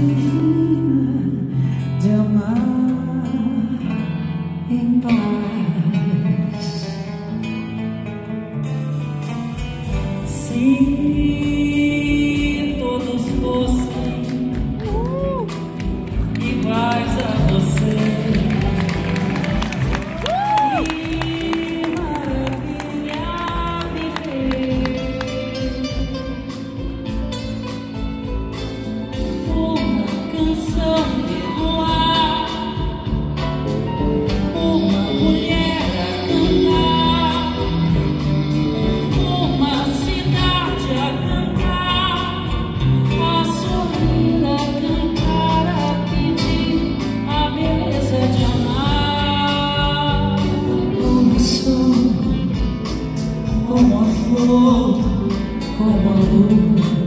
divina de amar em paz. Como